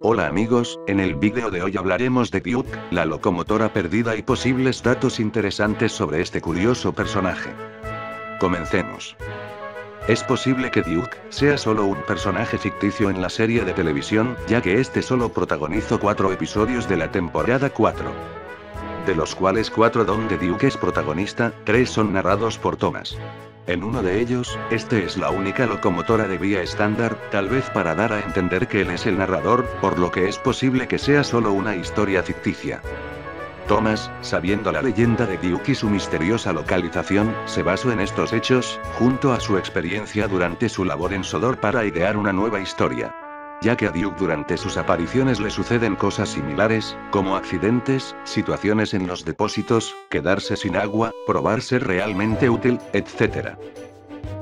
Hola amigos, en el vídeo de hoy hablaremos de Duke, la locomotora perdida y posibles datos interesantes sobre este curioso personaje. Comencemos. Es posible que Duke sea solo un personaje ficticio en la serie de televisión, ya que este solo protagonizó cuatro episodios de la temporada 4. De los cuales cuatro donde Duke es protagonista, tres son narrados por Thomas. En uno de ellos, este es la única locomotora de vía estándar, tal vez para dar a entender que él es el narrador, por lo que es posible que sea solo una historia ficticia. Thomas, sabiendo la leyenda de Duke y su misteriosa localización, se basó en estos hechos, junto a su experiencia durante su labor en Sodor para idear una nueva historia. Ya que a Duke durante sus apariciones le suceden cosas similares, como accidentes, situaciones en los depósitos, quedarse sin agua, probar ser realmente útil, etc.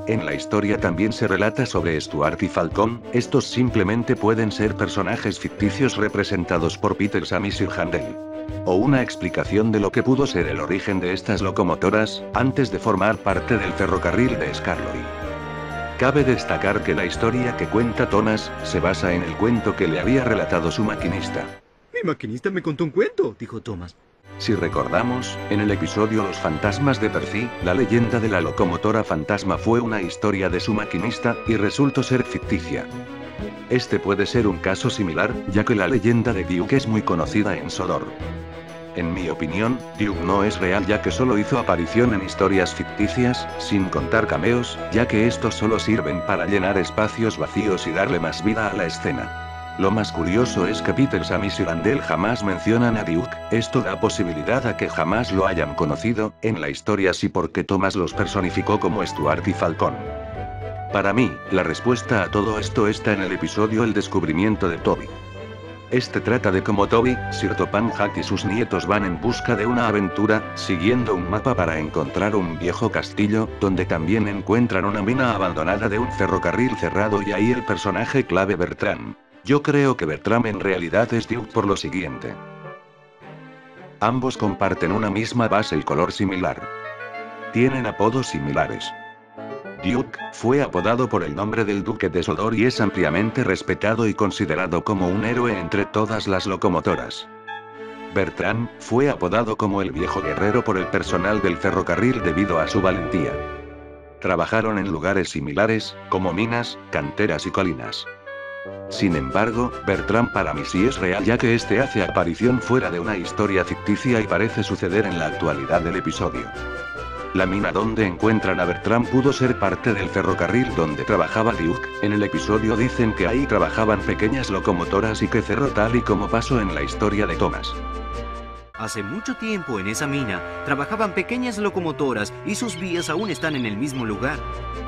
En la historia también se relata sobre Stuart y Falcon, estos simplemente pueden ser personajes ficticios representados por Peter Samis y Handel. O una explicación de lo que pudo ser el origen de estas locomotoras, antes de formar parte del ferrocarril de Scarloy. Cabe destacar que la historia que cuenta Thomas, se basa en el cuento que le había relatado su maquinista. Mi maquinista me contó un cuento, dijo Thomas. Si recordamos, en el episodio Los fantasmas de Percy, la leyenda de la locomotora fantasma fue una historia de su maquinista, y resultó ser ficticia. Este puede ser un caso similar, ya que la leyenda de Duke es muy conocida en Sodor. En mi opinión, Duke no es real ya que solo hizo aparición en historias ficticias, sin contar cameos, ya que estos solo sirven para llenar espacios vacíos y darle más vida a la escena. Lo más curioso es que Peter y Randall jamás mencionan a Duke, esto da posibilidad a que jamás lo hayan conocido, en la historia sí porque Thomas los personificó como Stuart y Falcon. Para mí, la respuesta a todo esto está en el episodio El descubrimiento de Toby. Este trata de cómo Toby, Sir Topan Hack y sus nietos van en busca de una aventura, siguiendo un mapa para encontrar un viejo castillo, donde también encuentran una mina abandonada de un ferrocarril cerrado y ahí el personaje clave Bertrand. Yo creo que Bertram en realidad es Duke por lo siguiente. Ambos comparten una misma base y color similar. Tienen apodos similares. Duke, fue apodado por el nombre del duque de Sodor y es ampliamente respetado y considerado como un héroe entre todas las locomotoras. Bertrand, fue apodado como el viejo guerrero por el personal del ferrocarril debido a su valentía. Trabajaron en lugares similares, como minas, canteras y colinas. Sin embargo, Bertrand para mí sí es real ya que este hace aparición fuera de una historia ficticia y parece suceder en la actualidad del episodio. La mina donde encuentran a Bertrand pudo ser parte del ferrocarril donde trabajaba Duke, en el episodio dicen que ahí trabajaban pequeñas locomotoras y que cerró tal y como pasó en la historia de Thomas. Hace mucho tiempo en esa mina trabajaban pequeñas locomotoras y sus vías aún están en el mismo lugar.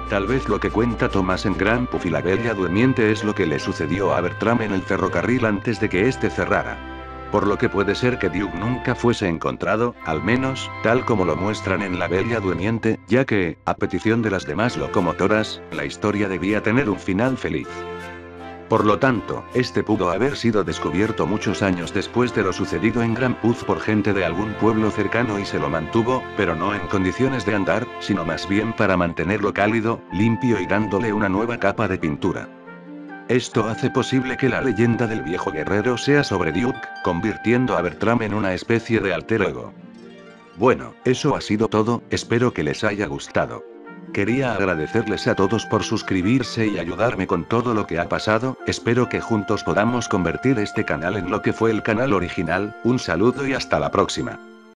Tal vez lo que cuenta Thomas en Gran Puff y la Bella Durmiente es lo que le sucedió a Bertram en el ferrocarril antes de que éste cerrara. Por lo que puede ser que Duke nunca fuese encontrado, al menos, tal como lo muestran en La Bella Durmiente, ya que, a petición de las demás locomotoras, la historia debía tener un final feliz. Por lo tanto, este pudo haber sido descubierto muchos años después de lo sucedido en Gran Puz por gente de algún pueblo cercano y se lo mantuvo, pero no en condiciones de andar, sino más bien para mantenerlo cálido, limpio y dándole una nueva capa de pintura. Esto hace posible que la leyenda del viejo guerrero sea sobre Duke, convirtiendo a Bertram en una especie de alter ego. Bueno, eso ha sido todo, espero que les haya gustado. Quería agradecerles a todos por suscribirse y ayudarme con todo lo que ha pasado, espero que juntos podamos convertir este canal en lo que fue el canal original, un saludo y hasta la próxima.